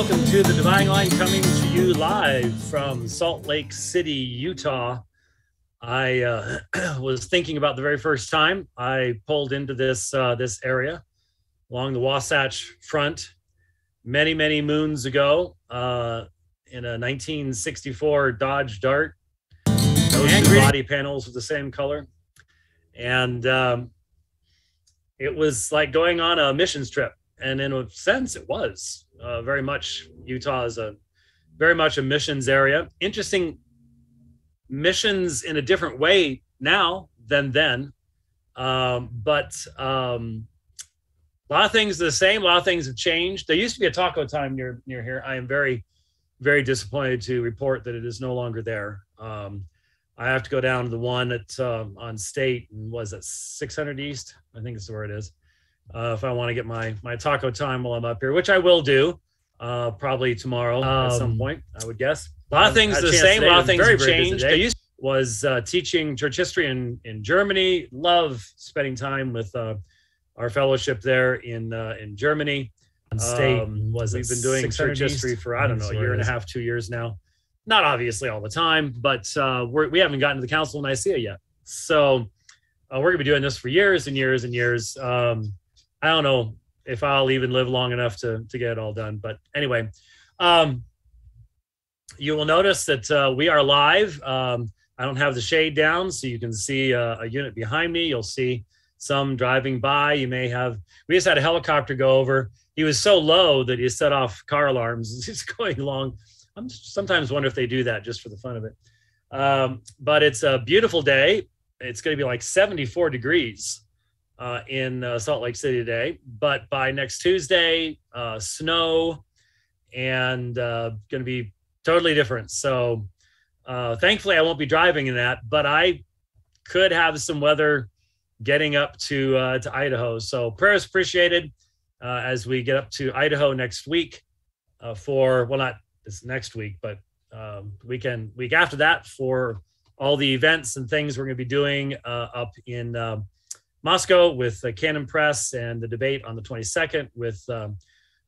welcome to the Dividing Line coming to you live from Salt Lake City, Utah. I uh, was thinking about the very first time I pulled into this uh, this area along the Wasatch Front many many moons ago uh, in a 1964 Dodge Dart. Those body panels were the same color, and um, it was like going on a missions trip. And in a sense, it was uh, very much Utah is a very much a missions area. Interesting missions in a different way now than then. Um, but um, a lot of things are the same. A lot of things have changed. There used to be a taco time near near here. I am very, very disappointed to report that it is no longer there. Um, I have to go down to the one at um, on State and was it 600 East? I think it's where it is. Uh, if I want to get my my taco time while I'm up here, which I will do, uh, probably tomorrow at some Um, point, I would guess. A lot of things are the same. A lot of things very, have changed. I used was uh, teaching church history in in Germany. Love spending time with uh, our fellowship there in uh, in Germany. State Um, was we've been doing 600 church history for I don't know a year and a half, two years now. Not obviously all the time, but uh, we're, we haven't gotten to the Council of Nicaea yet. So uh, we're gonna be doing this for years and years and years. Um, I don't know if I'll even live long enough to to get it all done, but anyway, um, you will notice that uh, we are live. Um, I don't have the shade down, so you can see uh, a unit behind me. You'll see some driving by. You may have. We just had a helicopter go over. He was so low that he set off car alarms. He's going along. I'm sometimes wonder if they do that just for the fun of it. Um, but it's a beautiful day. It's going to be like 74 degrees uh, in uh, Salt Lake City today. But by next Tuesday, uh, snow and uh, going to be totally different. So uh, thankfully, I won't be driving in that, but I could have some weather getting up to uh, to Idaho. So prayers appreciated as we get up to Idaho next week for well, not this next week, but um, weekend week after that for all the events and things we're going to be doing up in Moscow with the Canon Press and the debate on the 22nd with um,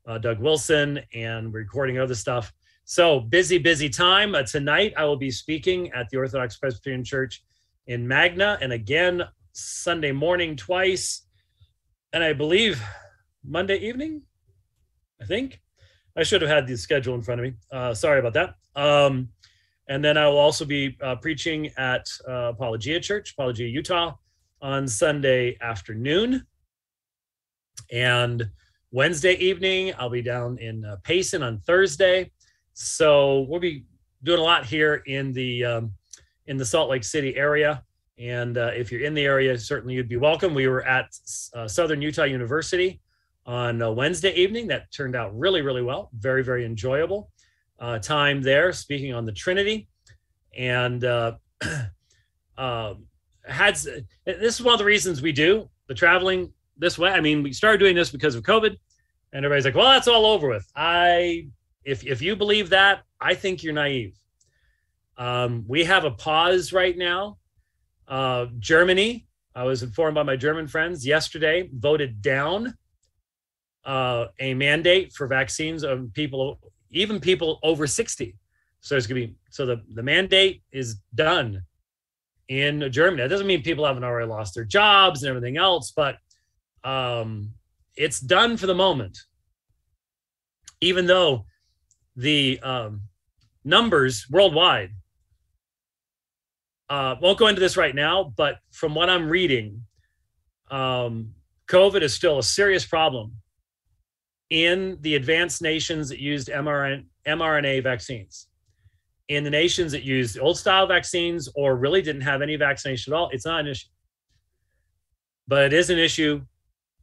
uh, Doug Wilson and recording other stuff. So busy, busy time. Uh, tonight, I will be speaking at the Orthodox Presbyterian Church in Magna, and again Sunday morning twice, and I believe Monday evening. I think I should have had the schedule in front of me. Uh, sorry about that. Um, and then I will also be uh, preaching at uh, Apologia Church, Apologia, Utah, on Sunday afternoon. And Wednesday evening, I'll be down in uh, Payson on Thursday. So we'll be doing a lot here in the um, in the Salt Lake City area. And uh, if you're in the area, certainly you'd be welcome. We were at uh, Southern Utah University on uh, Wednesday evening. That turned out really, really well. Very, very enjoyable uh, time there, speaking on the Trinity, and uh, uh, had this is one of the reasons we do the traveling this way. I mean, we started doing this because of COVID, and everybody's like, "Well, that's all over with." I, if if you believe that, I think you're naive. Um, we have a pause right now. Uh, Germany, I was informed by my German friends yesterday, voted down uh, a mandate for vaccines of people, even people over 60. So it's gonna be so the the mandate is done in Germany. That doesn't mean people haven't already lost their jobs and everything else, but um, it's done for the moment. Even though the um, numbers worldwide uh, won't go into this right now, but from what I'm reading, um, COVID is still a serious problem in the advanced nations that used mRNA, mRNA vaccines. In the nations that used old style vaccines or really didn't have any vaccination at all, it's not an issue. But it is an issue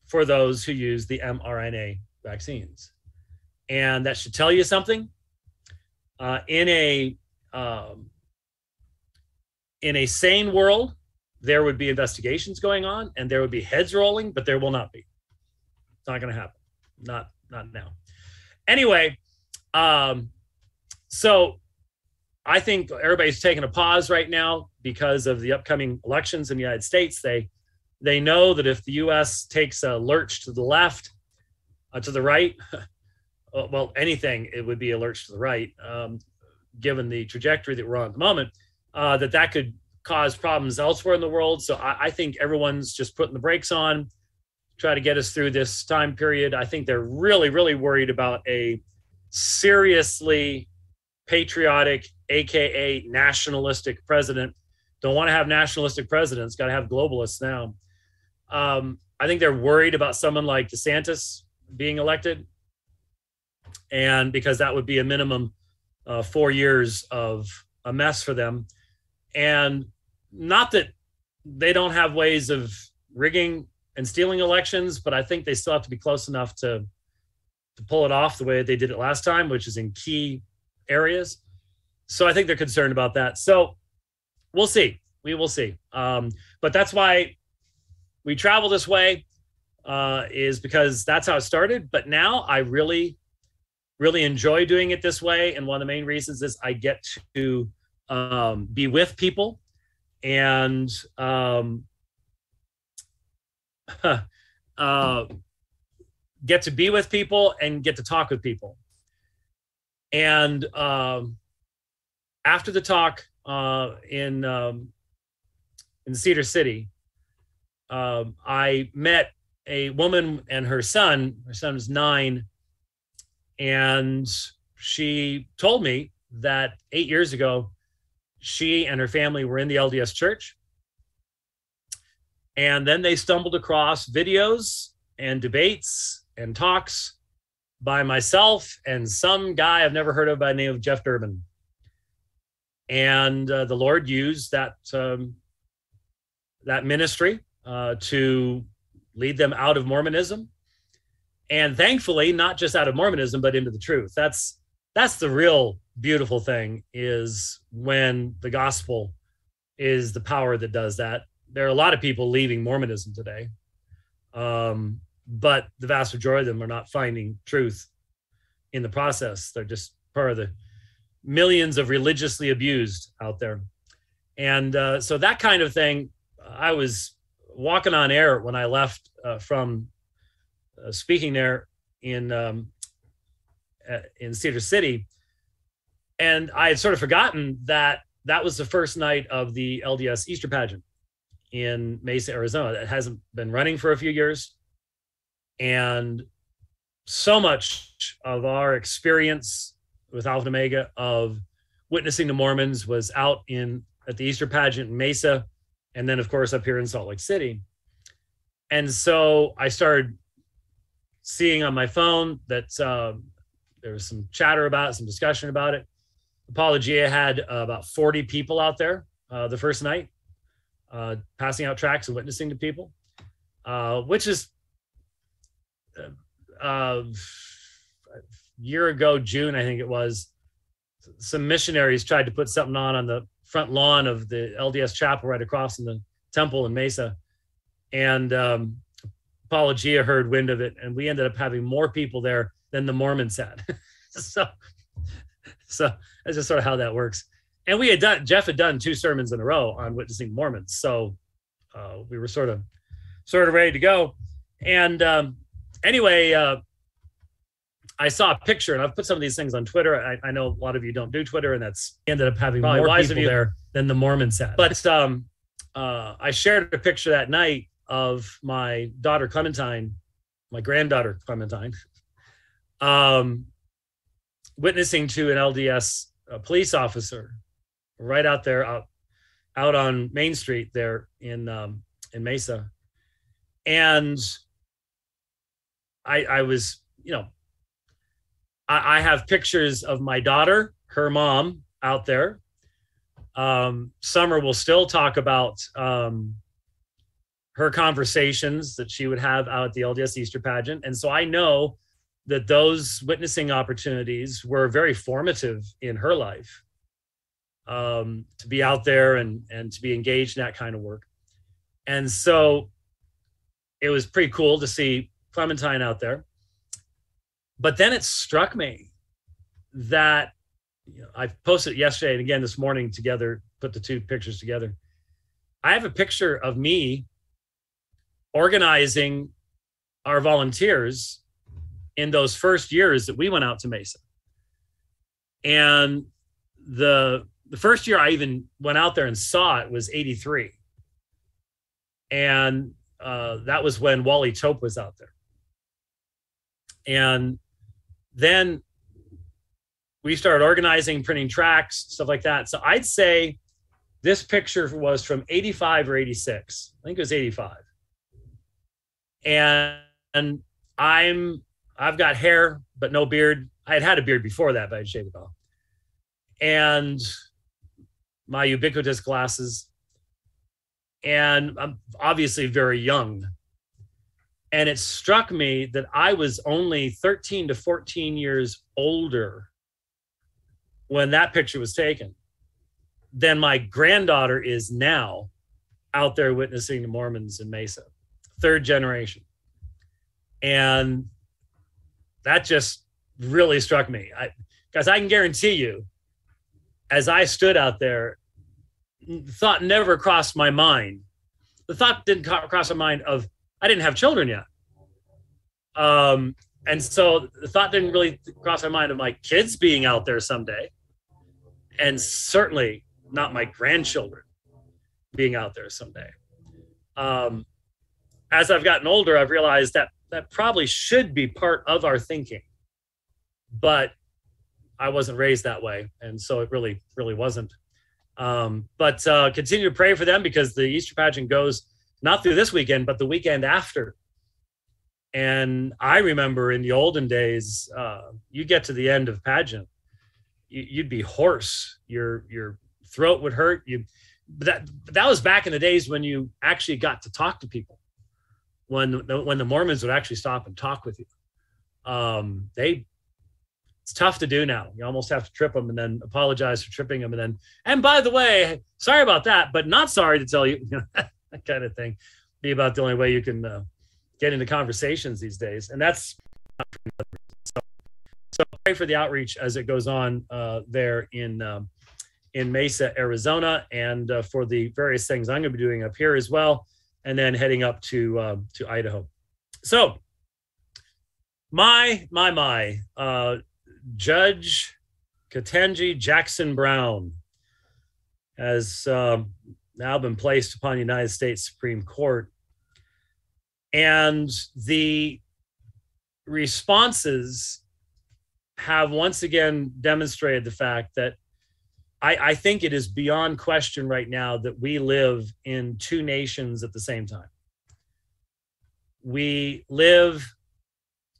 for those who use the mRNA vaccines. And that should tell you something. Uh, in a um, in a sane world, there would be investigations going on and there would be heads rolling, but there will not be. It's not going to happen. Not not now. Anyway, um, so I think everybody's taking a pause right now because of the upcoming elections in the United States. They they know that if the U.S. takes a lurch to the left, uh, to the right, uh, well, anything, it would be a lurch to the right, um, given the trajectory that we're on at the moment, uh, that that could cause problems elsewhere in the world. So I, I think everyone's just putting the brakes on, try to get us through this time period. I think they're really, really worried about a seriously patriotic, aka nationalistic president. Don't want to have nationalistic presidents. Got to have globalists now. Um, I think they're worried about someone like DeSantis being elected, and because that would be a minimum uh, four years of a mess for them. And not that they don't have ways of rigging and stealing elections, but I think they still have to be close enough to to pull it off the way they did it last time, which is in key areas. So I think they're concerned about that. So we'll see. We will see. Um, but that's why we travel this way, uh, is because that's how it started. But now I really, really enjoy doing it this way. And one of the main reasons is I get to um, be with people and um, uh, get to be with people and get to talk with people. And um, after the talk uh, in um, in Cedar City, um, I met a woman and her son. Her son was nine, and she told me that eight years ago, she and her family were in the LDS church. And then they stumbled across videos and debates and talks by myself and some guy I've never heard of by the name of Jeff Durbin. And uh, the Lord used that um, that ministry uh, to lead them out of Mormonism, and thankfully, not just out of Mormonism, but into the truth. That's that's the real beautiful thing is when the gospel is the power that does that. There are a lot of people leaving Mormonism today, um, but the vast majority of them are not finding truth in the process. They're just part of the millions of religiously abused out there. And uh, so that kind of thing, I was walking on air when I left uh, from uh, speaking there in um, in Cedar City, and I had sort of forgotten that that was the first night of the LDS Easter pageant in Mesa, Arizona. That hasn't been running for a few years, and so much of our experience with Alpha Omega of witnessing the Mormons was out in at the Easter pageant in Mesa, and then of course up here in Salt Lake City. And so I started seeing on my phone that uh, there was some chatter about it, some discussion about it. Apologia had uh, about 40 people out there uh, the first night, uh, passing out tracts and witnessing to people, uh, which is uh, a year ago, June, I think it was. Some missionaries tried to put something on on the front lawn of the LDS chapel right across from the temple in Mesa. And um, Apologia heard wind of it, and we ended up having more people there than the Mormons had. so, so that's just sort of how that works. And we had done Jeff had done two sermons in a row on witnessing Mormons, so uh, we were sort of sort of ready to go. And um, anyway, uh, I saw a picture, and I've put some of these things on Twitter. I, I know a lot of you don't do Twitter, and that's ended up having more people there than the Mormons had. But um, uh, I shared a picture that night of my daughter Clementine, my granddaughter Clementine, um, witnessing to an LDS uh, police officer right out there out out on Main Street there in um, in Mesa, and I I was you know I, I have pictures of my daughter, her mom out there. Um, Summer will still talk about um, her conversations that she would have out at the LDS Easter pageant, and so I know that those witnessing opportunities were very formative in her life um, to be out there and and to be engaged in that kind of work and so it was pretty cool to see clementine out there but then it struck me that you know, i posted yesterday and again this morning together put the two pictures together i have a picture of me organizing our volunteers in those first years that we went out to Mesa. And the the first year I even went out there and saw it was 83. And uh, that was when Wally Tope was out there. And then we started organizing, printing tracks, stuff like that. So I'd say this picture was from 85 or 86. I think it was 85. And, and I'm I've got hair but no beard. I had had a beard before that, but I'd shaved it off. And my ubiquitous glasses. And I'm obviously very young. And it struck me that I was only 13 to 14 years older when that picture was taken than my granddaughter is now out there witnessing the Mormons in Mesa, third generation. And that just really struck me. I, guys, I can guarantee you, as I stood out there, thought never crossed my mind. The thought didn't cross my mind of I didn't have children yet. Um, and so the thought didn't really cross my mind of my kids being out there someday. And certainly not my grandchildren being out there someday. Um, as I've gotten older, I've realized that that probably should be part of our thinking, but I wasn't raised that way, and so it really, really wasn't. Um, but uh, continue to pray for them because the Easter pageant goes not through this weekend, but the weekend after. And I remember in the olden days, uh, you get to the end of pageant, you'd be hoarse. Your your throat would hurt. You that that was back in the days when you actually got to talk to people. When the, when the Mormons would actually stop and talk with you, um, they it's tough to do now. You almost have to trip them and then apologize for tripping them, and then and by the way, sorry about that, but not sorry to tell you, you that kind of thing. Be about the only way you can uh, get into conversations these days, and that's so. So pray for the outreach as it goes on uh, there in um, in Mesa, Arizona, and uh, for the various things I'm going to be doing up here as well, and then heading up to uh, to Idaho. So, my my my, uh, Judge Ketanji Jackson Brown has um, now been placed upon the United States Supreme Court, and the responses have once again demonstrated the fact that I, I think it is beyond question right now that we live in two nations at the same time. We live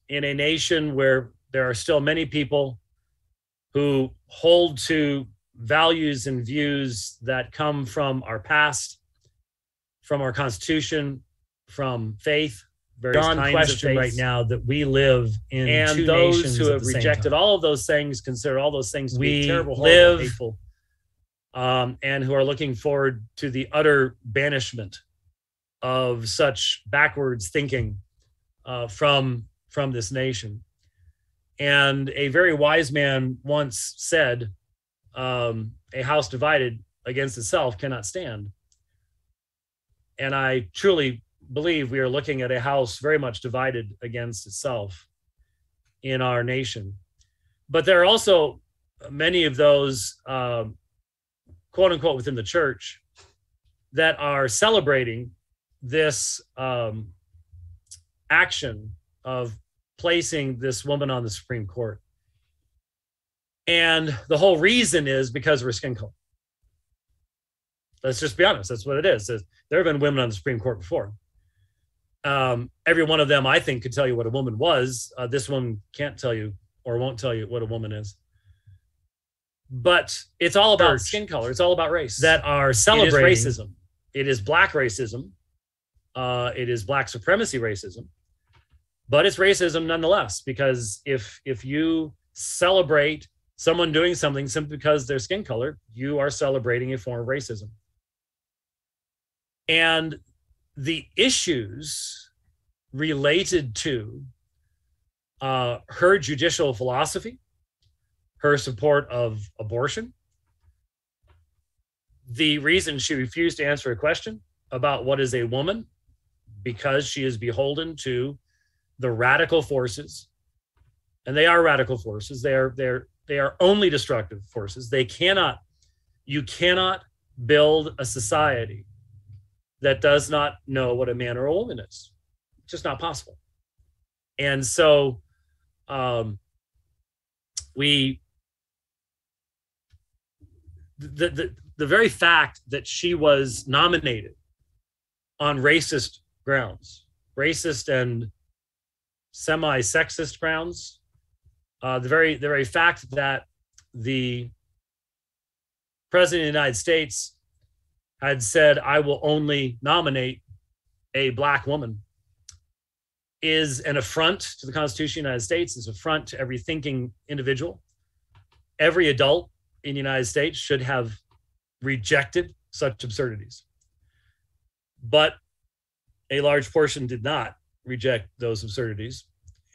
in a nation where there are still many people who hold to values and views that come from our past, from our Constitution, from faith, beyond question right now that we live in and those who have rejected all of those things consider all those things to we be terrible, live, hateful, um, and who are looking forward to the utter banishment of such backwards thinking uh, from from this nation. And a very wise man once said, um, "A house divided against itself cannot stand." And I truly believe we are looking at a house very much divided against itself in our nation. But there are also many of those um, quote unquote within the church that are celebrating this um, action of placing this woman on the Supreme Court. And the whole reason is because we're skin color. Let's just be honest. That's what it is. There have been women on the Supreme Court before. Um, every one of them, I think, could tell you what a woman was. Uh, this one can't tell you or won't tell you what a woman is but it's all about Church skin color. It's all about race that are celebrating it racism. It is black racism. Uh, it is black supremacy racism, but it's racism nonetheless. Because if if you celebrate someone doing something simply because their skin color, you are celebrating a form of racism. And the issues related to uh, her judicial philosophy her support of abortion. The reason she refused to answer a question about what is a woman, because she is beholden to the radical forces and they are radical forces. They are they're they are only destructive forces. They cannot you cannot build a society that does not know what a man or a woman is. It's just not possible. And so um, we the, the the very fact that she was nominated on racist grounds, racist and semi-sexist grounds, uh, the very the very fact that the president of the United States had said, "I will only nominate a black woman," is an affront to the Constitution of the United States. Is an affront to every thinking individual. Every adult in the United States should have rejected such absurdities. But a large portion did not reject those absurdities.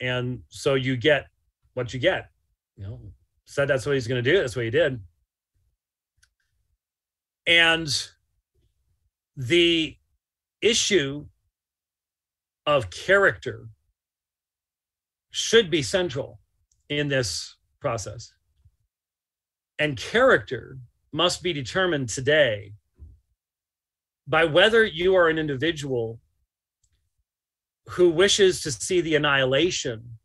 And so you get what you get. You know, said that's what he's going to do. That's what he did. And the issue of character should be central in this process. And character must be determined today by whether you are an individual who wishes to see the annihilation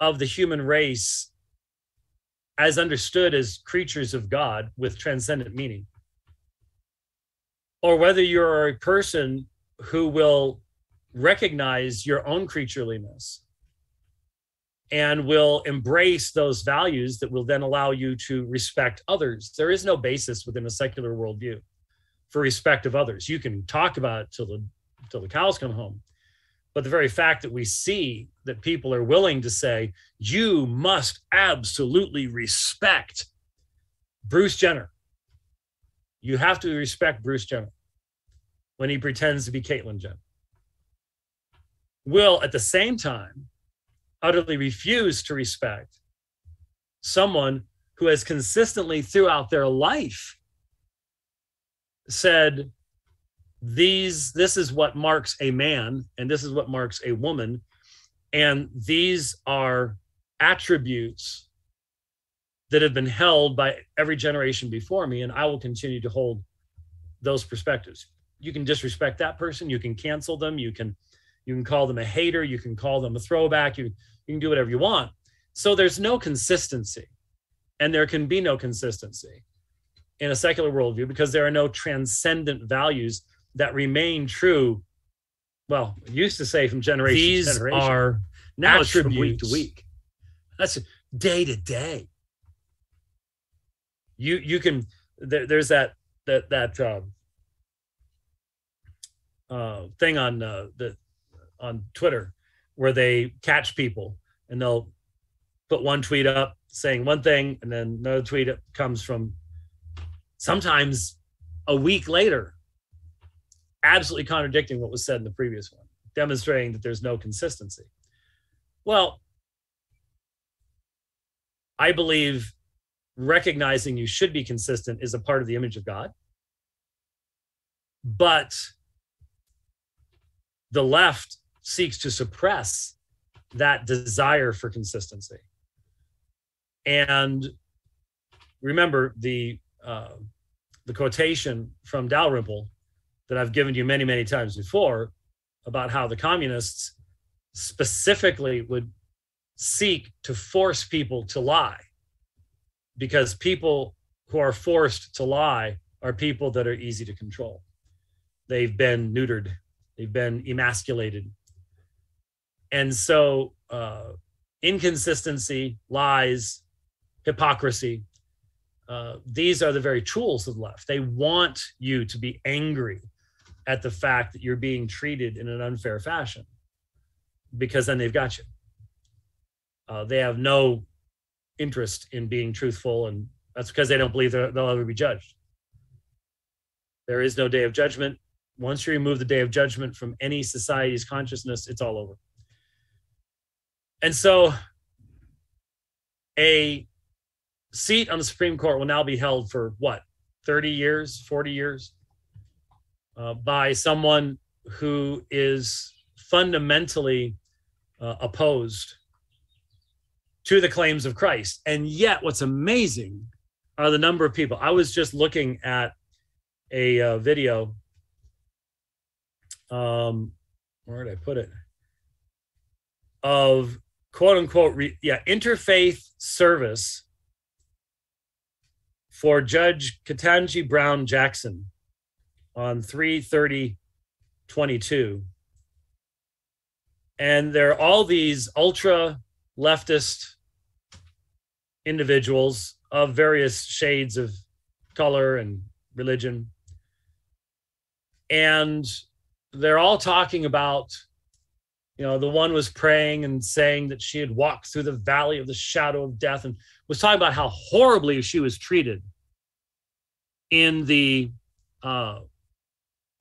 of the human race as understood as creatures of God with transcendent meaning, or whether you're a person who will recognize your own creatureliness and will embrace those values that will then allow you to respect others. There is no basis within a secular worldview for respect of others. You can talk about it till the till the cows come home. But the very fact that we see that people are willing to say, you must absolutely respect Bruce Jenner. You have to respect Bruce Jenner when he pretends to be Caitlyn Jenner. Will at the same time utterly refuse to respect someone who has consistently throughout their life said these this is what marks a man and this is what marks a woman and these are attributes that have been held by every generation before me and i will continue to hold those perspectives you can disrespect that person you can cancel them you can you can call them a hater you can call them a throwback you you can do whatever you want. So there's no consistency, and there can be no consistency in a secular worldview because there are no transcendent values that remain true. Well, used to say from generation These to generation. are now it's from week to week. That's day to day. You you can there, there's that that that um, uh, thing on uh, the on Twitter where they catch people and they'll put one tweet up saying one thing and then another tweet comes from sometimes a week later absolutely contradicting what was said in the previous one demonstrating that there's no consistency well i believe recognizing you should be consistent is a part of the image of god but the left seeks to suppress that desire for consistency. And remember the uh, the quotation from Dalrymple that I've given you many, many times before about how the communists specifically would seek to force people to lie because people who are forced to lie are people that are easy to control. They've been neutered, they've been emasculated, and so uh, inconsistency, lies, hypocrisy, uh, these are the very tools of the left. They want you to be angry at the fact that you're being treated in an unfair fashion because then they've got you. Uh, they have no interest in being truthful, and that's because they don't believe they'll ever be judged. There is no day of judgment. Once you remove the day of judgment from any society's consciousness, it's all over. And so a seat on the Supreme Court will now be held for what, 30 years, 40 years, uh, by someone who is fundamentally uh, opposed to the claims of Christ. And yet, what's amazing are the number of people. I was just looking at a uh, video. Um, where did I put it? Of quote unquote, re, yeah, interfaith service for Judge Ketanji Brown Jackson on 33022. And there are all these ultra leftist individuals of various shades of color and religion. And they're all talking about, you know, the one was praying and saying that she had walked through the valley of the shadow of death and was talking about how horribly she was treated in the uh,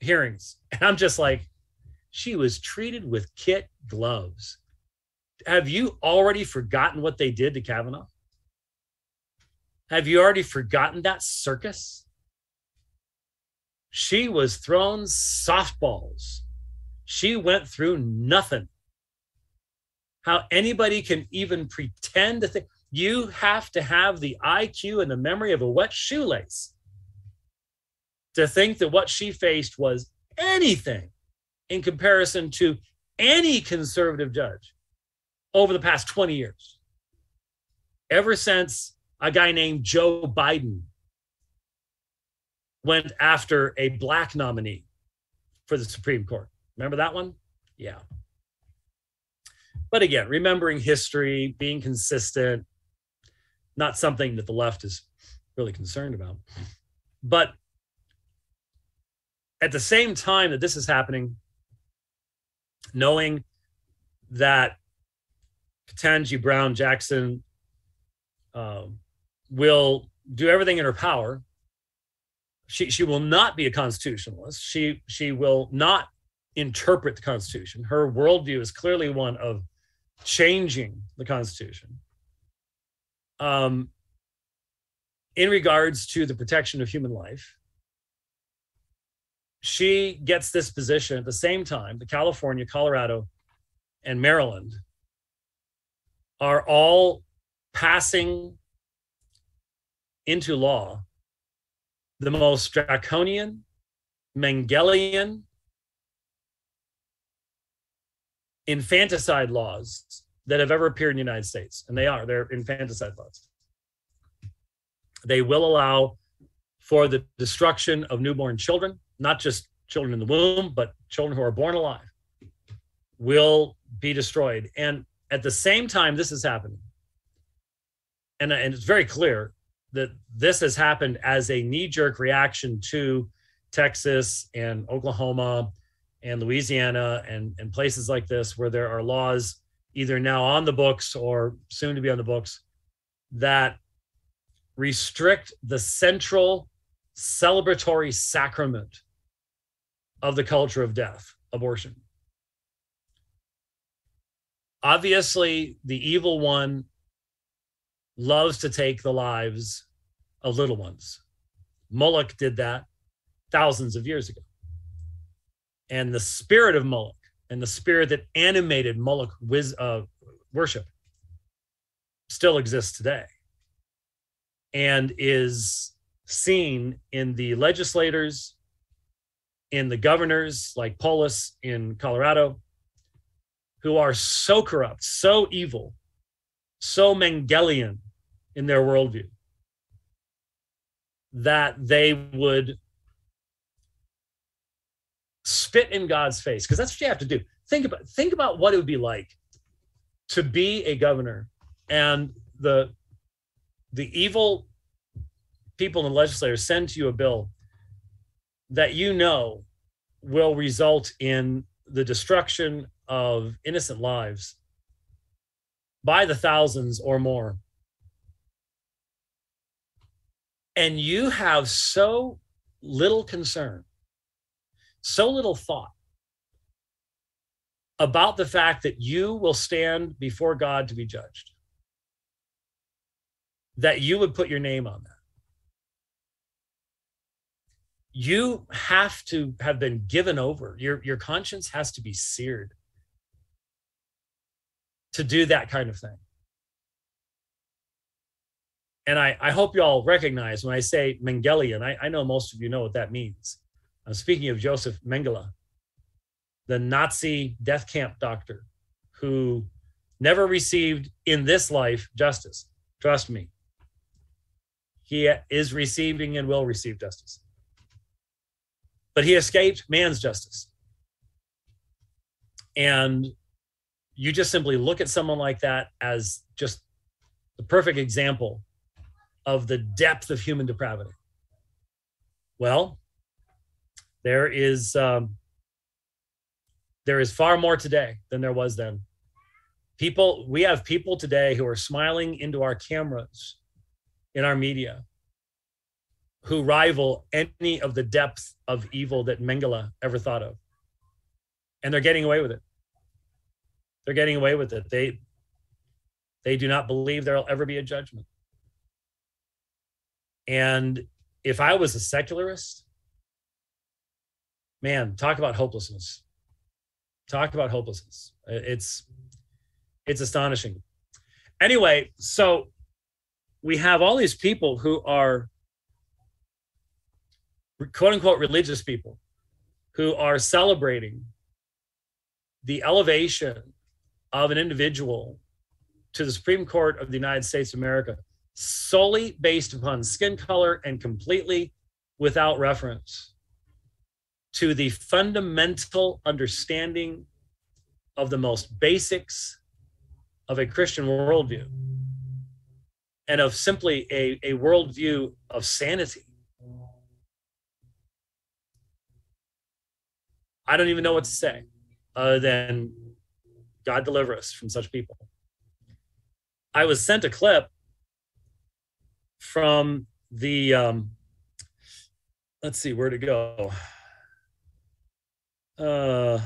hearings. And I'm just like, she was treated with kit gloves. Have you already forgotten what they did to Kavanaugh? Have you already forgotten that circus? She was thrown softballs. She went through nothing. How anybody can even pretend to think you have to have the IQ and the memory of a wet shoelace to think that what she faced was anything in comparison to any conservative judge over the past 20 years. Ever since a guy named Joe Biden went after a black nominee for the Supreme Court. Remember that one? Yeah. But again, remembering history, being consistent, not something that the left is really concerned about. But at the same time that this is happening, knowing that Ketanji Brown Jackson uh, will do everything in her power. She she will not be a constitutionalist. She she will not interpret the Constitution. Her worldview is clearly one of changing the Constitution. Um, in regards to the protection of human life, she gets this position at the same time the California, Colorado, and Maryland are all passing into law the most draconian, Mengelian, infanticide laws that have ever appeared in the United States. And they are, they're infanticide laws. They will allow for the destruction of newborn children, not just children in the womb, but children who are born alive will be destroyed. And at the same time, this is happening. And, and it's very clear that this has happened as a knee jerk reaction to Texas and Oklahoma and Louisiana and, and places like this where there are laws either now on the books or soon to be on the books that restrict the central celebratory sacrament of the culture of death, abortion. Obviously, the evil one loves to take the lives of little ones. Moloch did that thousands of years ago. And the spirit of Moloch and the spirit that animated Moloch wiz- uh, worship still exists today and is seen in the legislators, in the governors like Polis in Colorado, who are so corrupt, so evil, so Mengelian in their worldview that they would spit in God's face because that's what you have to do. Think about think about what it would be like to be a governor and the the evil people and legislators send to you a bill that you know will result in the destruction of innocent lives by the thousands or more. And you have so little concern, so little thought about the fact that you will stand before God to be judged, that you would put your name on that. You have to have been given over. Your, your conscience has to be seared to do that kind of thing. and I, I hope you all recognize when I say Mengelian, I, I know most of you know what that means. I'm speaking of Joseph Mengele, the Nazi death camp doctor who never received in this life justice. Trust me. He is receiving and will receive justice. But he escaped man's justice. And you just simply look at someone like that as just the perfect example of the depth of human depravity. Well, there is um, there is far more today than there was then. People, we have people today who are smiling into our cameras in our media who rival any of the depth of evil that Mengele ever thought of. And they're getting away with it. They're getting away with it. They they do not believe there'll ever be a judgment. And if I was a secularist, man, talk about hopelessness. Talk about hopelessness. It's it's astonishing. Anyway, so we have all these people who are quote unquote religious people who are celebrating the elevation of an individual to the Supreme Court of the United States of America solely based upon skin color and completely without reference to the fundamental understanding of the most basics of a Christian worldview and of simply a, a worldview of sanity. I don't even know what to say other than God deliver us from such people. I was sent a clip from the um, let's see where to go. Uh,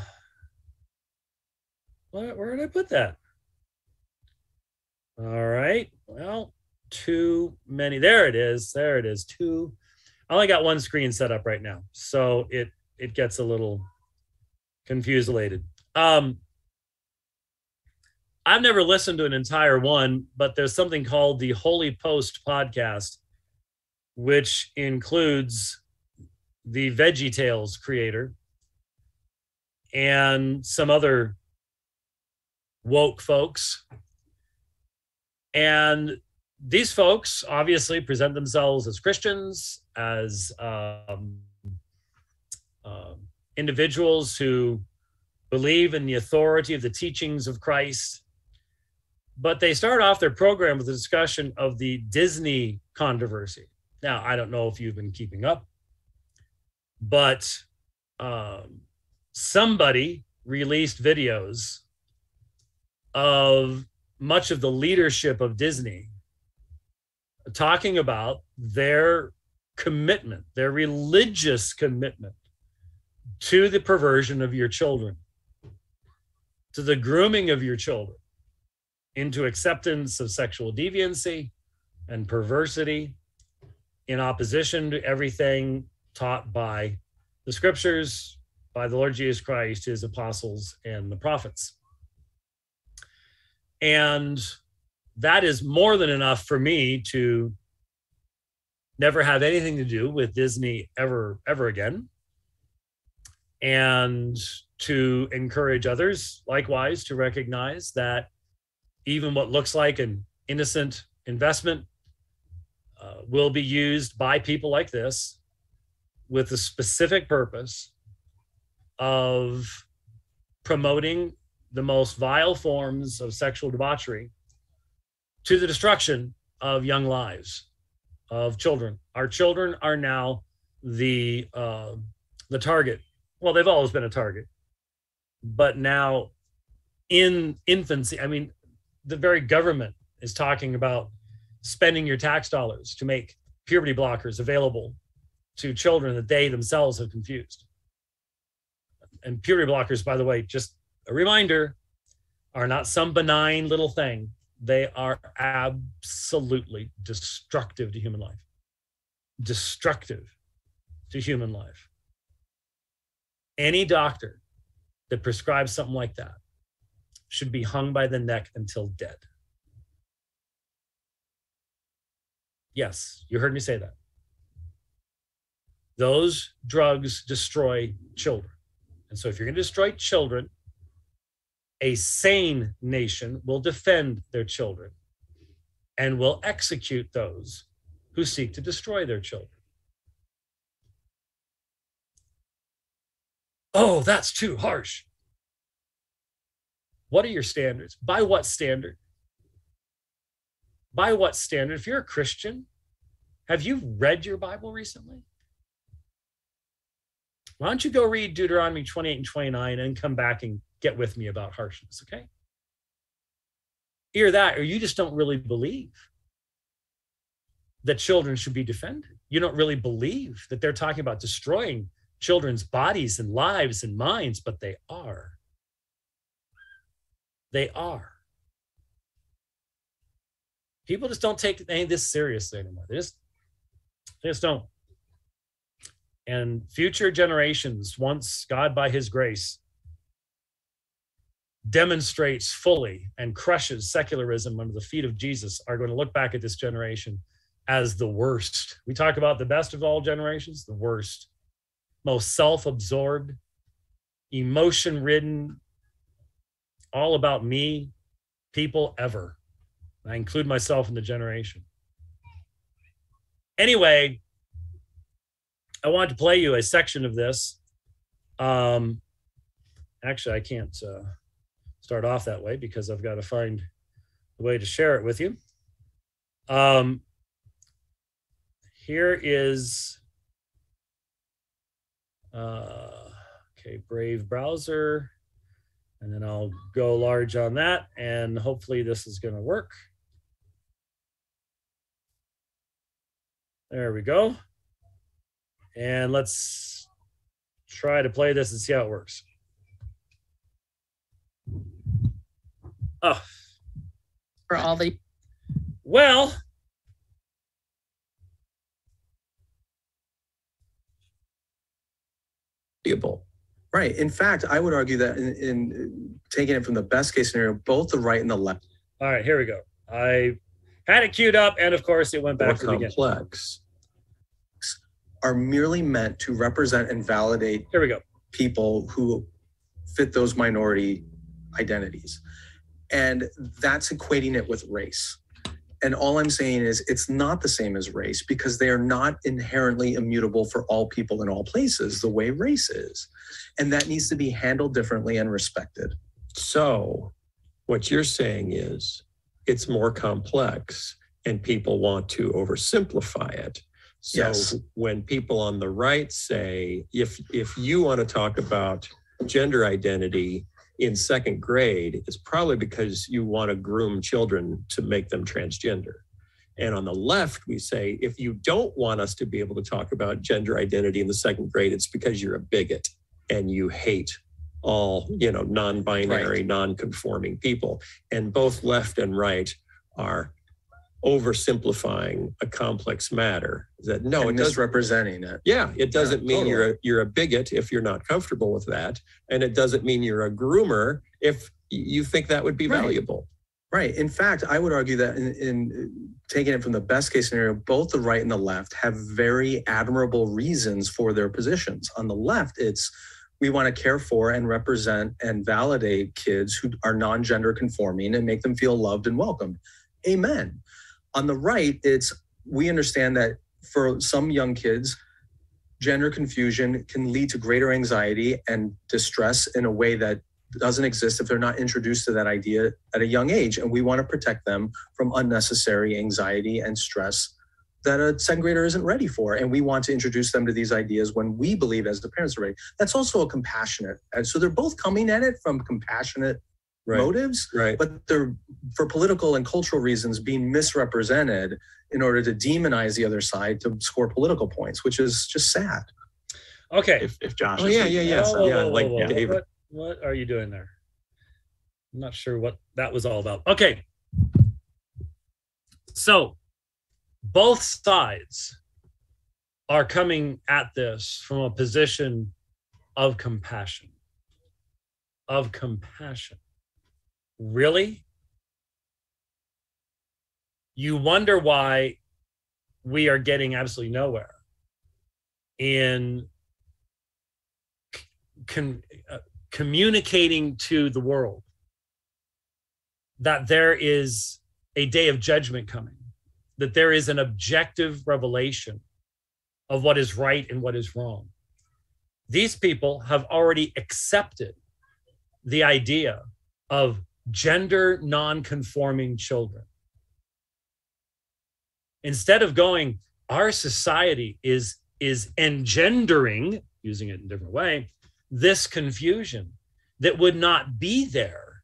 where, where did I put that? All right. Well, too many. There it is. There it is. Two. I only got one screen set up right now, so it it gets a little confused. Um, I've never listened to an entire one, but there's something called the Holy Post podcast, which includes the Veggie Tales creator and some other woke folks. And these folks obviously present themselves as Christians, as um, uh, individuals who believe in the authority of the teachings of Christ but they start off their program with a discussion of the Disney controversy. Now, I don't know if you've been keeping up, but um, somebody released videos of much of the leadership of Disney talking about their commitment, their religious commitment to the perversion of your children, to the grooming of your children into acceptance of sexual deviancy and perversity in opposition to everything taught by the scriptures, by the Lord Jesus Christ, his apostles, and the prophets. And that is more than enough for me to never have anything to do with Disney ever, ever again. And to encourage others, likewise, to recognize that even what looks like an innocent investment uh, will be used by people like this with the specific purpose of promoting the most vile forms of sexual debauchery to the destruction of young lives of children. Our children are now the uh, the target. Well, they've always been a target, but now in infancy. I mean, the very government is talking about spending your tax dollars to make puberty blockers available to children that they themselves have confused. And puberty blockers, by the way, just a reminder, are not some benign little thing. They are absolutely destructive to human life. Destructive to human life. Any doctor that prescribes something like that should be hung by the neck until dead. Yes, you heard me say that. Those drugs destroy children. And so if you're going to destroy children, a sane nation will defend their children and will execute those who seek to destroy their children. Oh, that's too harsh. What are your standards? By what standard? By what standard? If you're a Christian, have you read your Bible recently? Why don't you go read Deuteronomy 28 and 29 and come back and get with me about harshness, okay? Either that or you just don't really believe that children should be defended. You don't really believe that they're talking about destroying children's bodies and lives and minds, but they are. They are. People just don't take any this seriously anymore. They just, they just don't. And future generations, once God, by his grace, demonstrates fully and crushes secularism under the feet of Jesus, are going to look back at this generation as the worst. We talk about the best of all generations, the worst, most self absorbed, emotion ridden, all about me people ever. I include myself in the generation. Anyway, I wanted to play you a section of this. Um, actually, I can't uh, start off that way because I've got to find a way to share it with you. Um, here is uh, okay, Brave browser, and then I'll go large on that, and hopefully this is going to work. There we go. And let's try to play this and see how it works. Oh. For all the Well, Right. In fact, I would argue that in, in taking it from the best case scenario, both the right and the left all right, here we go. I had it queued up, and of course, it went back to the beginning. complex. are merely meant to represent and validate Here we go. people who fit those minority identities. And that's equating it with race. And all I'm saying is it's not the same as race because they are not inherently immutable for all people in all places the way race is. And that needs to be handled differently and respected. So, what you're saying is it's more complex and people want to oversimplify it. So, Yes. when people on the right say, if, if you want to talk about gender identity in second grade, it's probably because you want to groom children to make them transgender. And on the left, we say, if you don't want us to be able to talk about gender identity in the second grade, it's because you're a bigot and you hate all, you know, non-binary, non-conforming people. And both left and right are oversimplifying a complex matter. That no, it and doesn't misrepresenting it. yeah, it doesn't mean totally. you're a, you're a bigot if you're not comfortable with that, and it doesn't mean you're a groomer if you think that would be Right. valuable. Right. In fact, I would argue that in, in taking it from the best case scenario, both the right and the left have very admirable reasons for their positions. On the left, it's we want to care for and represent and validate kids who are non gender conforming and make them feel loved and welcomed. Amen. On the right, it's we understand that for some young kids, gender confusion can lead to greater anxiety and distress in a way that doesn't exist if they're not introduced to that idea at a young age. And we want to protect them from unnecessary anxiety and stress that a second grader isn't ready for. And we want to introduce them to these ideas when we believe as the parents are ready. That's also a compassionate. And so they're both coming at it from compassionate Right. motives, Right. but they're for political and cultural reasons being misrepresented in order to demonize the other side to score political points, which is just sad. Okay. if, if Josh Oh is yeah, yeah, yeah, Whoa, whoa, yeah. whoa, Like whoa, whoa. David. What, what are you doing there? I'm not sure what that was all about. Okay. So both sides are coming at this from a position of compassion. Of compassion. Really? You wonder why we are getting absolutely nowhere in con, uh, communicating to the world that there is a day of judgment coming, that there is an objective revelation of what is right and what is wrong. These people have already accepted the idea of gender non-conforming children. Instead of going, our society is is engendering, using it in a different way, this confusion that would not be there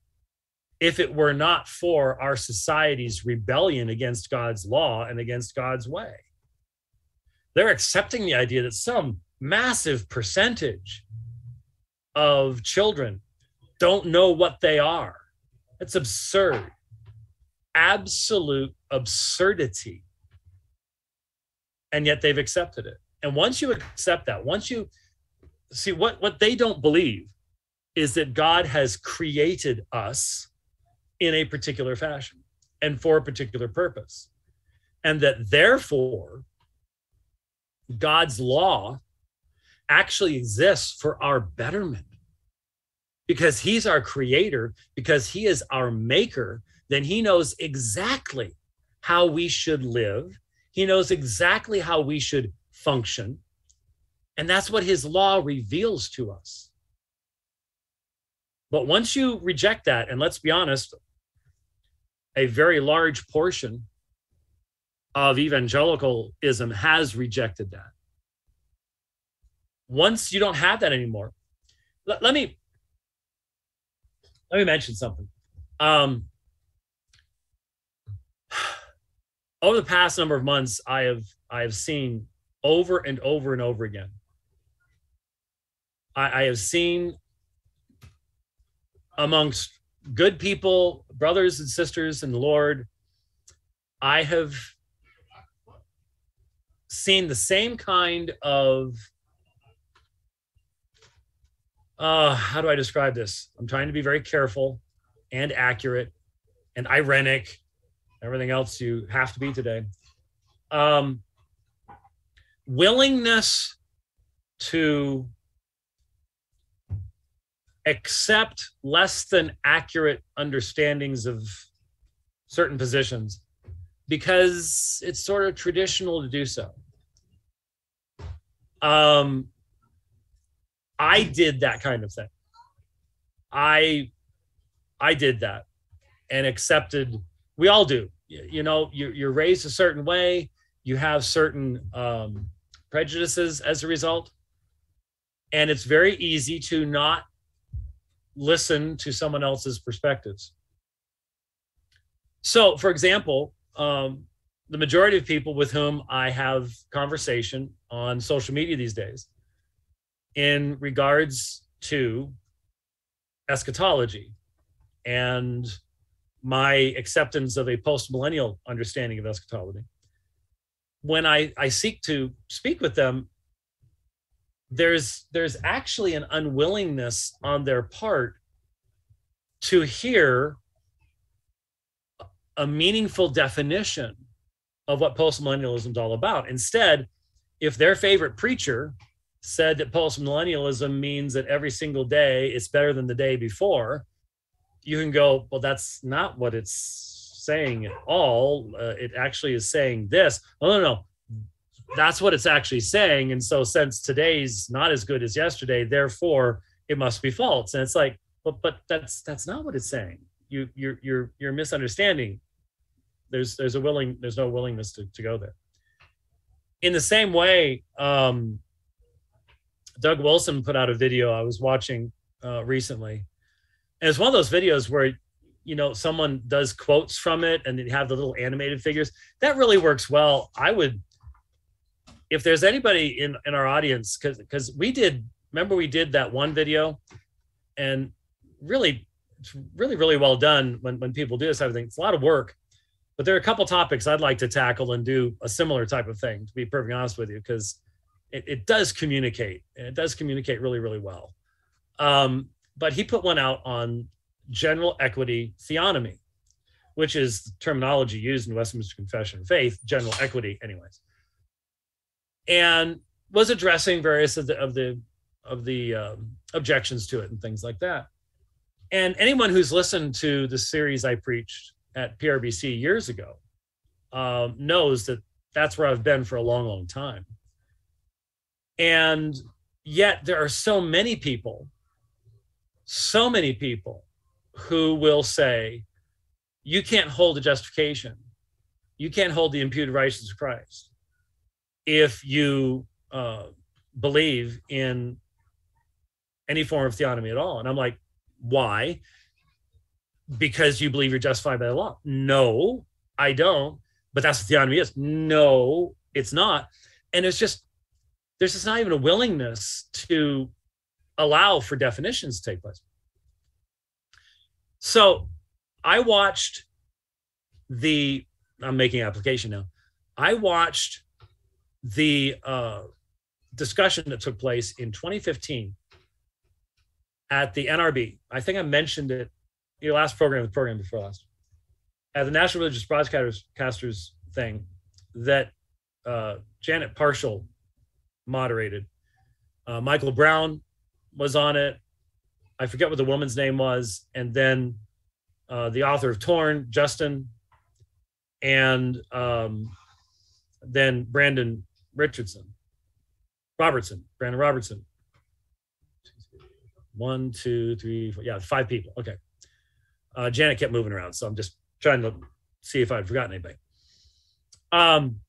if it were not for our society's rebellion against God's law and against God's way. They're accepting the idea that some massive percentage of children don't know what they are. It's absurd. Absolute absurdity. And yet they've accepted it. And once you accept that, once you see what, what they don't believe is that God has created us in a particular fashion and for a particular purpose. And that therefore, God's law actually exists for our betterment because he's our creator, because he is our maker, then he knows exactly how we should live. He knows exactly how we should function. And that's what his law reveals to us. But once you reject that, and let's be honest, a very large portion of evangelicalism has rejected that. Once you don't have that anymore, let, let me let me mention something. Um, over the past number of months, I have I have seen over and over and over again. I, I have seen amongst good people, brothers and sisters in the Lord, I have seen the same kind of uh how do I describe this? I'm trying to be very careful and accurate and ironic, everything else you have to be today. Um willingness to accept less than accurate understandings of certain positions because it's sort of traditional to do so. Um, I did that kind of thing. I I did that and accepted. We all do. You, know, you're, you're raised a certain way. You have certain um, prejudices as a result, and it's very easy to not listen to someone else's perspectives. So, for example, um, the majority of people with whom I have conversation on social media these days in regards to eschatology and my acceptance of a post millennial understanding of eschatology. When I, I seek to speak with them, there's there's actually an unwillingness on their part to hear a meaningful definition of what postmillennialism is all about. Instead, if their favorite preacher said that postmillennialism means that every single day it's better than the day before, you can go, well, that's not what it's saying at all. Uh, it actually is saying this. Oh, no, no, that's what it's actually saying. And so since today's not as good as yesterday, therefore it must be false. And it's like, but but that's that's not what it's saying. You you're you're you're misunderstanding. There's there's a willing there's no willingness to, to go there. In the same way, um, Doug Wilson put out a video I was watching uh, recently, and it's one of those videos where you know someone does quotes from it and they have the little animated figures. That really works well. I would if there's anybody in in our audience because because we did remember we did that one video and really it's really really well done when when people do this type of thing it's a lot of work but there are a couple topics i'd like to tackle and do a similar type of thing to be perfectly honest with you because it, it does communicate and it does communicate really really well um, but he put one out on general equity theonomy which is the terminology used in westminster confession of faith general equity anyways and was addressing various of the of the of the um, objections to it and things like that. And anyone who's listened to the series I preached at PRBC years ago um, knows that that's where I've been for a long, long time. And yet there are so many people, so many people who will say, you can't hold a justification. You can't hold the imputed righteousness of Christ if you uh, believe in any form of theonomy at all. And I'm like, why? Because you believe you're justified by the law. No, I don't. But that's what theonomy is. No, it's not. And it's just, there's just not even a willingness to allow for definitions to take place. So I watched the, I'm making application now. I watched the uh, discussion that took place in 2015 at the NRB. I think I mentioned it your last program, the program before last, at the National Religious Broadcasters thing that uh, Janet Parshall moderated. Uh, Michael Brown was on it. I forget what the woman's name was, and then uh, the author of Torn, Justin, and um, then Brandan Richardson, Robertson, Brandan Robertson. One, two, three, four. Yeah, five people. Okay. Uh, Janet kept moving around, so I'm just trying to see if I'd forgotten anybody. Um,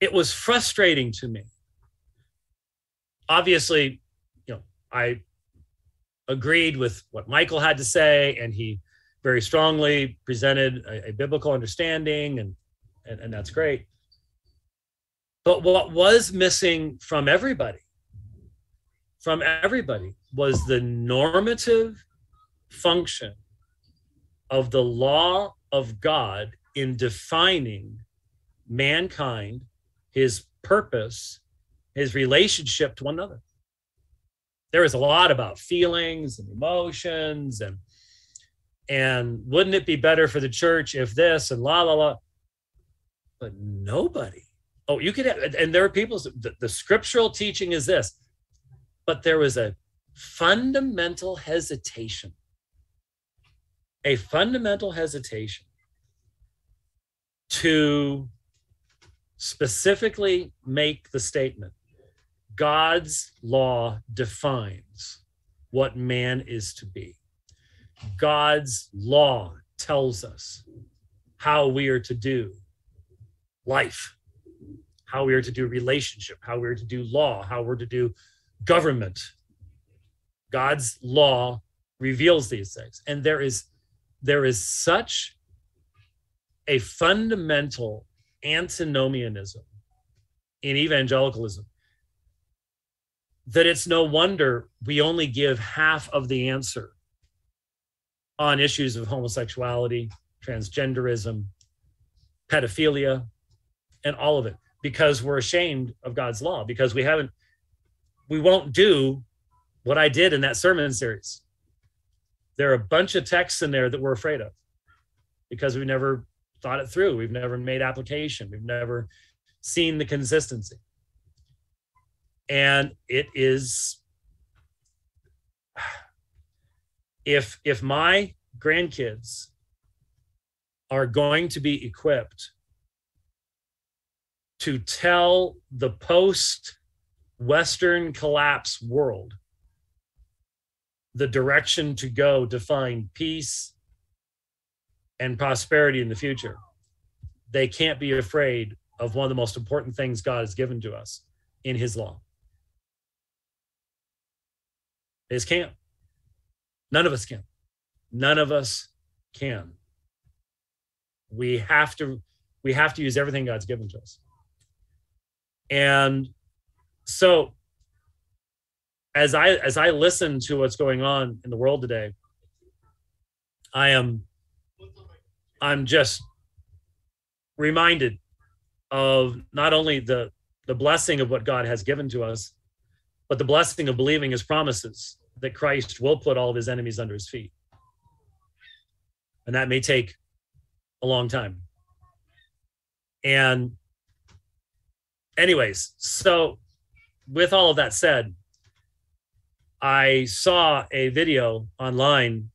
it was frustrating to me. Obviously, you know, I agreed with what Michael had to say, and he very strongly presented a, a biblical understanding, and, and and that's great. But what was missing from everybody, from everybody, was the normative function of the law of God in defining mankind, his purpose, his relationship to one another. There is a lot about feelings and emotions and and wouldn't it be better for the church if this and la la la? But nobody. Oh you could have, and there are people the, the scriptural teaching is this but there was a fundamental hesitation. A fundamental hesitation to specifically make the statement God's law defines what man is to be. God's law tells us how we are to do life, how we are to do relationship, how we're to do law, how we're to do government. God's law reveals these things. And there is there is such a fundamental antinomianism in evangelicalism that it's no wonder we only give half of the answer on issues of homosexuality, transgenderism, pedophilia, and all of it because we're ashamed of God's law, because we haven't, we won't do what I did in that sermon series. There are a bunch of texts in there that we're afraid of because we never thought it through. We've never made application. We've never seen the consistency. And it is if if my grandkids are going to be equipped to tell the post western collapse world the direction to go to find peace and prosperity in the future. They can't be afraid of one of the most important things God has given to us in His law. They just can't. None of us can. None of us can. We have to we have to use everything God's given to us. And so as I as I listen to what's going on in the world today, I am I'm just reminded of not only the the blessing of what God has given to us, but the blessing of believing his promises that Christ will put all of his enemies under his feet. And that may take a long time. And anyways, so with all of that said, I saw a video online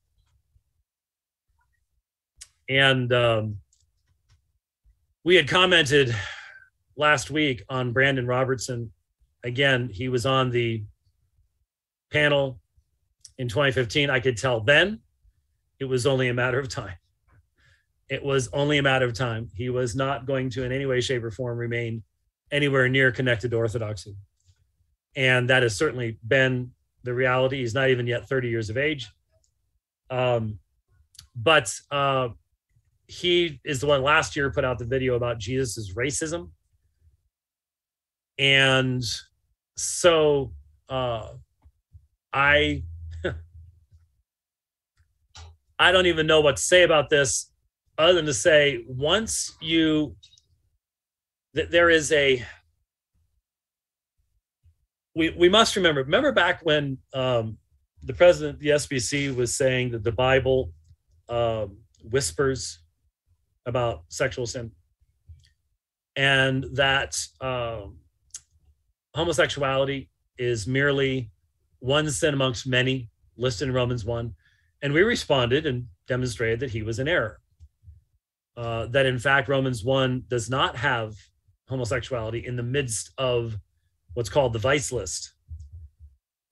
and um, we had commented last week on Brandan Robertson. Again, he was on the panel in 2015. I could tell then it was only a matter of time. It was only a matter of time. He was not going to, in any way, shape, or form, remain anywhere near connected to orthodoxy. And that has certainly been the reality. He's not even yet 30 years of age. Um, but uh, he is the one last year put out the video about Jesus's racism. And so uh, I I don't even know what to say about this other than to say once you that there is a we we must remember remember back when um, the president of the SBC was saying that the Bible um, whispers about sexual sin and that um, homosexuality is merely one sin amongst many listed in Romans 1. And we responded and demonstrated that he was in error. Uh, that in fact, Romans 1 does not have homosexuality in the midst of what's called the vice list.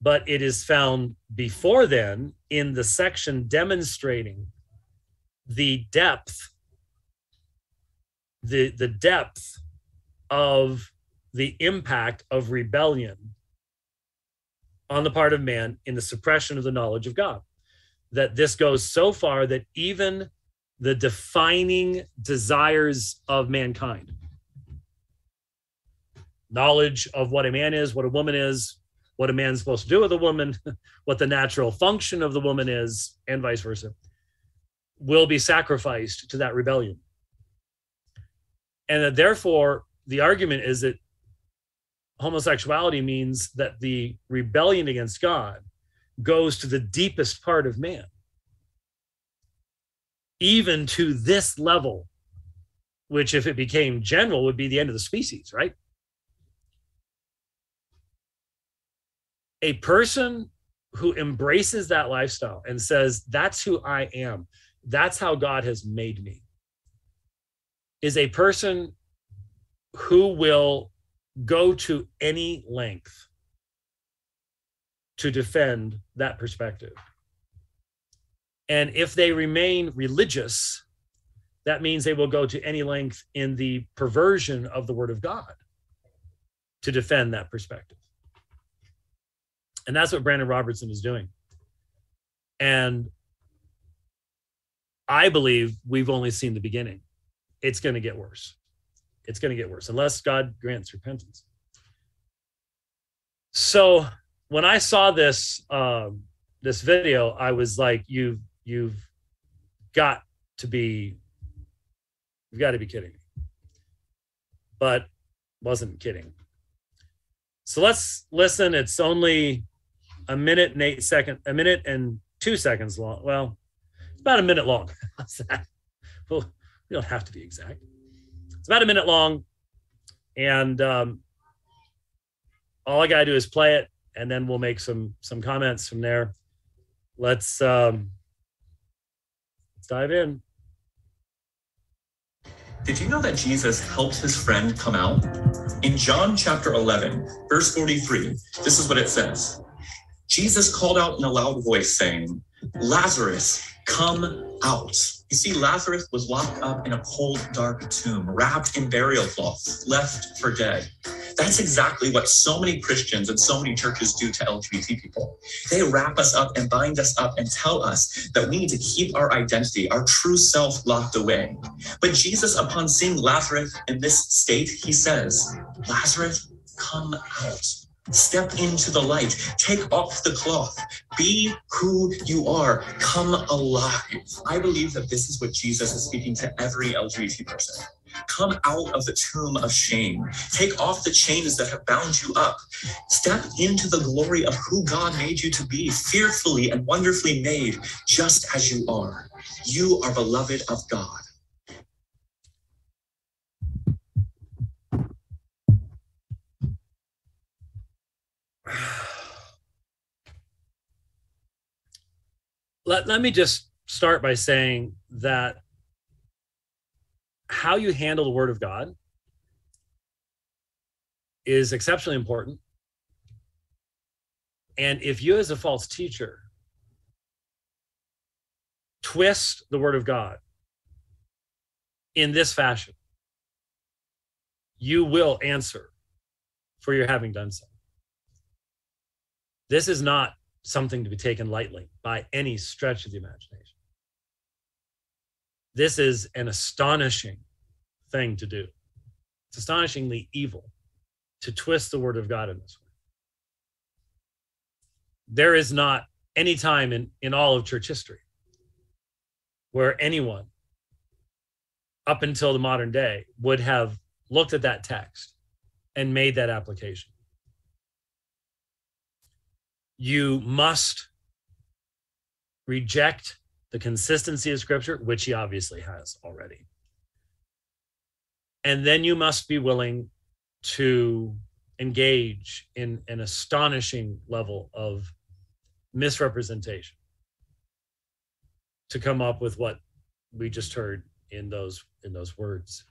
But it is found before then in the section demonstrating the depth the the depth of the impact of rebellion on the part of man in the suppression of the knowledge of God. That this goes so far that even the defining desires of mankind, knowledge of what a man is, what a woman is, what a man's supposed to do with a woman, what the natural function of the woman is, and vice versa, will be sacrificed to that rebellion and that therefore the argument is that homosexuality means that the rebellion against God goes to the deepest part of man, even to this level, which, if it became general, would be the end of the species, right? A person who embraces that lifestyle and says, That's who I am, that's how God has made me is a person who will go to any length to defend that perspective. And if they remain religious, that means they will go to any length in the perversion of the word of God to defend that perspective. And that's what Brandan Robertson is doing. And I believe we've only seen the beginning it's going to get worse. It's going to get worse unless God grants repentance. So when I saw this um, this video, I was like, "You've you've got to be you've got to be kidding me," but wasn't kidding. So let's listen. It's only a minute and eight second, a minute and two seconds long. Well, it's about a minute long. What's that? Well, we don't have to be exact. It's about a minute long, and um, all I gotta do is play it, and then we'll make some some comments from there. Let's um, let's dive in. Did you know that Jesus helped his friend come out? In John chapter 11, verse 43, this is what it says Jesus called out in a loud voice, saying, Lazarus, come out. You see, Lazarus was locked up in a cold, dark tomb, wrapped in burial cloth, left for dead. That's exactly what so many Christians and so many churches do to LGBT people. They wrap us up and bind us up and tell us that we need to keep our identity, our true self locked away. But Jesus, upon seeing Lazarus in this state, he says, Lazarus, come out. Step into the light. Take off the cloth. Be who you are. Come alive. I believe that this is what Jesus is speaking to every LGBT person. Come out of the tomb of shame. Take off the chains that have bound you up. Step into the glory of who God made you to be, fearfully and wonderfully made, just as you are. You are beloved of God. let, let me just start by saying that how you handle the word of God is exceptionally important. And if you, as a false teacher, twist the word of God in this fashion, you will answer for your having done so. This is not something to be taken lightly by any stretch of the imagination. This is an astonishing thing to do. It's astonishingly evil to twist the word of God in this way. There is not any time in, in all of church history where anyone up until the modern day would have looked at that text and made that application. You must reject the consistency of scripture, which he obviously has already. And then you must be willing to engage in an astonishing level of misrepresentation to come up with what we just heard in those in those words.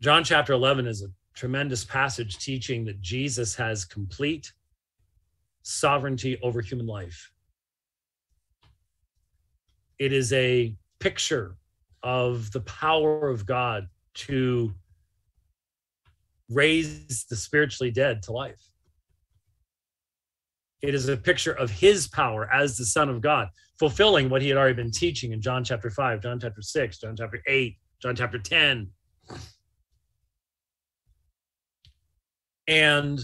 John chapter 11 is a tremendous passage teaching that Jesus has complete sovereignty over human life. It is a picture of the power of God to raise the spiritually dead to life. It is a picture of his power as the Son of God, fulfilling what he had already been teaching in John chapter 5, John chapter 6, John chapter 8, John chapter 10. And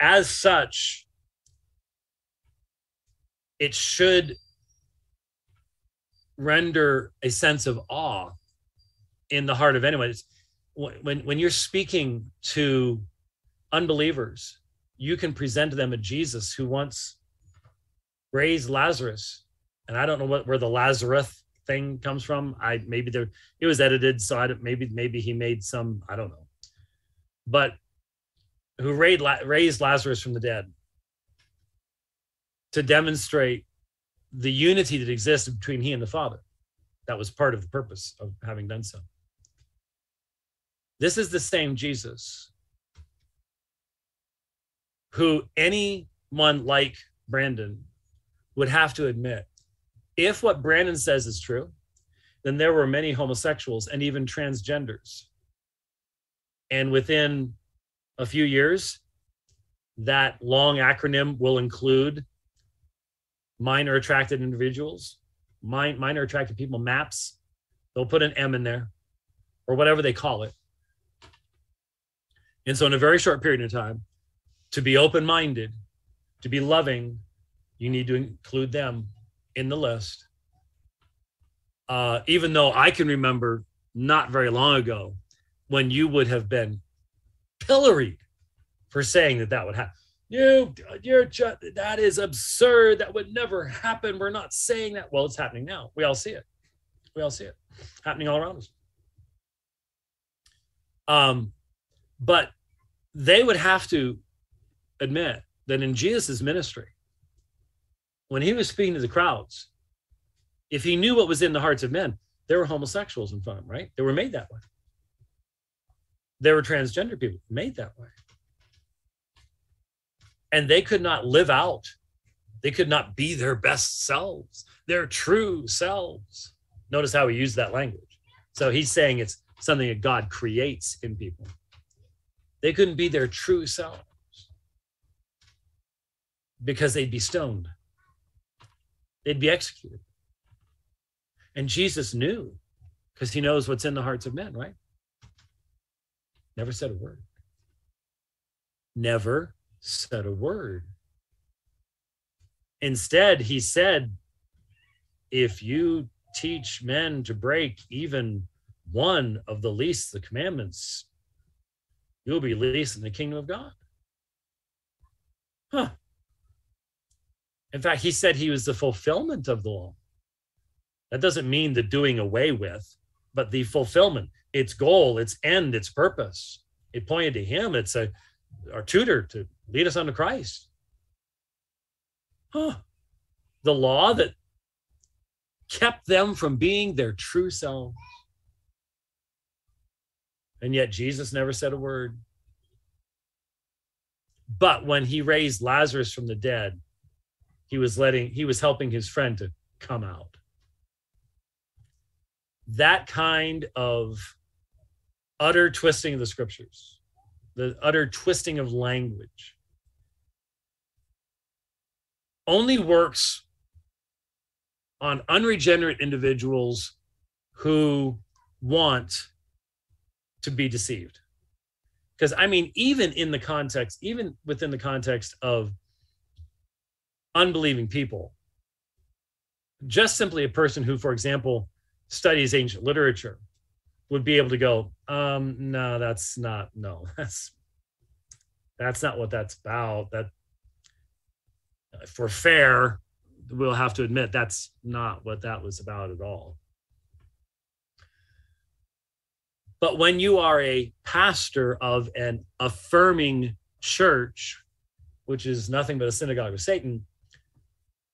as such, it should render a sense of awe in the heart of anyone. It's, when when you're speaking to unbelievers, you can present to them a Jesus who once raised Lazarus, and I don't know what where the Lazarus thing comes from. I maybe there it was edited, so I maybe maybe he made some I don't know, but who raised Lazarus from the dead to demonstrate the unity that existed between he and the Father. That was part of the purpose of having done so. This is the same Jesus who anyone like Brandan would have to admit if what Brandan says is true, then there were many homosexuals and even transgenders. And within a few years, that long acronym will include minor attracted individuals, minor attracted people, MAPS. They'll put an M in there or whatever they call it. And so, in a very short period of time, to be open minded, to be loving, you need to include them in the list. Uh, even though I can remember not very long ago when you would have been pilloried for saying that that would happen. You, you're just, that is absurd. That would never happen. We're not saying that. Well, it's happening now. We all see it. We all see it happening all around us. Um, but they would have to admit that in Jesus' ministry, when he was speaking to the crowds, if he knew what was in the hearts of men, there were homosexuals in front of him, right? They were made that way. There were transgender people made that way. And they could not live out, they could not be their best selves, their true selves. Notice how he used that language. So he's saying it's something that God creates in people. They couldn't be their true selves because they'd be stoned, they'd be executed. And Jesus knew because he knows what's in the hearts of men, right? Never said a word. Never said a word. Instead, he said, if you teach men to break even one of the least the commandments, you'll be least in the kingdom of God. Huh. In fact, he said he was the fulfillment of the law. That doesn't mean the doing away with, but the fulfillment, its goal, its end, its purpose. It pointed to him. It's a our tutor to lead us unto Christ. Huh. The law that kept them from being their true self. And yet Jesus never said a word. But when he raised Lazarus from the dead, he was letting he was helping his friend to come out. That kind of utter twisting of the scriptures, the utter twisting of language, only works on unregenerate individuals who want to be deceived. Because I mean, even in the context, even within the context of unbelieving people, just simply a person who, for example, studies ancient literature would be able to go, um, no, that's not, no, that's that's not what that's about. That for fair, we'll have to admit that's not what that was about at all. But when you are a pastor of an affirming church, which is nothing but a synagogue of Satan,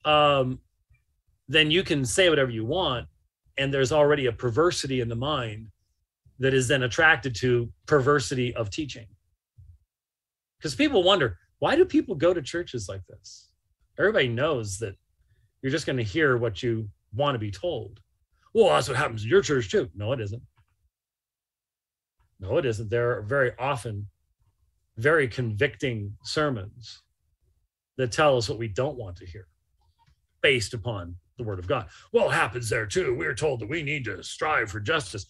um, then you can say whatever you want, and there's already a perversity in the mind that is then attracted to perversity of teaching. Because people wonder, why do people go to churches like this? Everybody knows that you're just going to hear what you want to be told. Well, that's what happens in your church too. No, it isn't. No, it isn't. There are very often very convicting sermons that tell us what we don't want to hear based upon the word of God. Well, it happens there too. We're told that we need to strive for justice.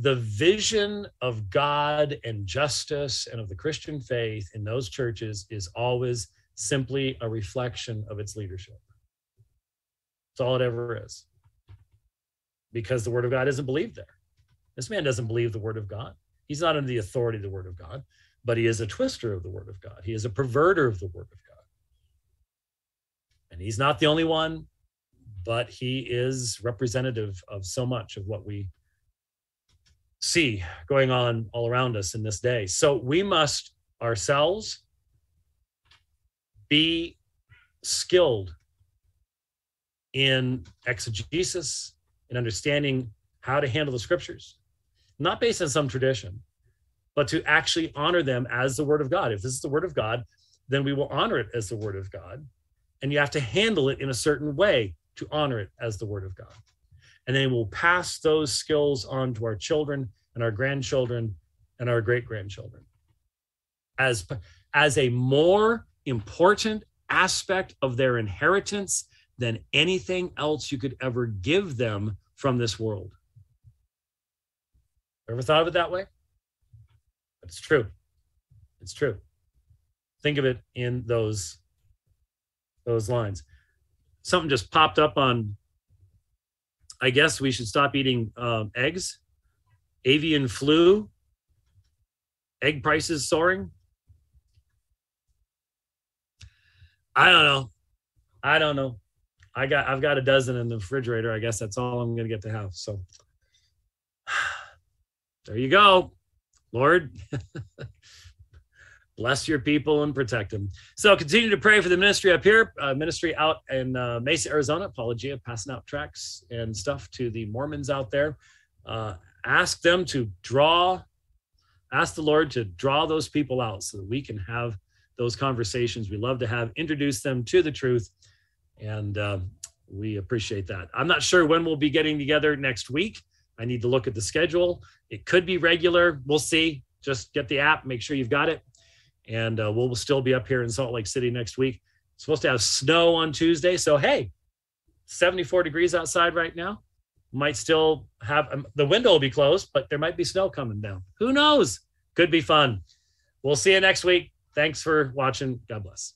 The vision of God and justice and of the Christian faith in those churches is always simply a reflection of its leadership. That's all it ever is. Because the word of God isn't believed there. This man doesn't believe the word of God. He's not under the authority of the word of God, but he is a twister of the word of God. He is a perverter of the word of God. And he's not the only one, but he is representative of so much of what we see going on all around us in this day. So we must ourselves be skilled in exegesis in understanding how to handle the scriptures, not based on some tradition, but to actually honor them as the word of God. If this is the word of God, then we will honor it as the word of God. And you have to handle it in a certain way to honor it as the word of God. And then we'll pass those skills on to our children and our grandchildren and our great grandchildren as, as a more important aspect of their inheritance than anything else you could ever give them from this world. Ever thought of it that way? It's true. It's true. Think of it in those those lines. Something just popped up on. I guess we should stop eating um, eggs. Avian flu. Egg prices soaring. I don't know. I don't know. I got I've got a dozen in the refrigerator. I guess that's all I'm gonna get to have. So there you go. Lord, bless your people and protect them. So continue to pray for the ministry up here, uh, ministry out in uh, Mesa, Arizona, Apologia, passing out tracks and stuff to the Mormons out there. Uh, ask them to draw, ask the Lord to draw those people out so that we can have those conversations we love to have, introduce them to the truth. And uh, we appreciate that. I'm not sure when we'll be getting together next week. I need to look at the schedule. It could be regular. We'll see. Just get the app, make sure you've got it. And uh, we'll still be up here in Salt Lake City next week. It's supposed to have snow on Tuesday. So, hey, 74 degrees outside right now. Might still have um, the window will be closed, but there might be snow coming down. Who knows? Could be fun. We'll see you next week. Thanks for watching. God bless.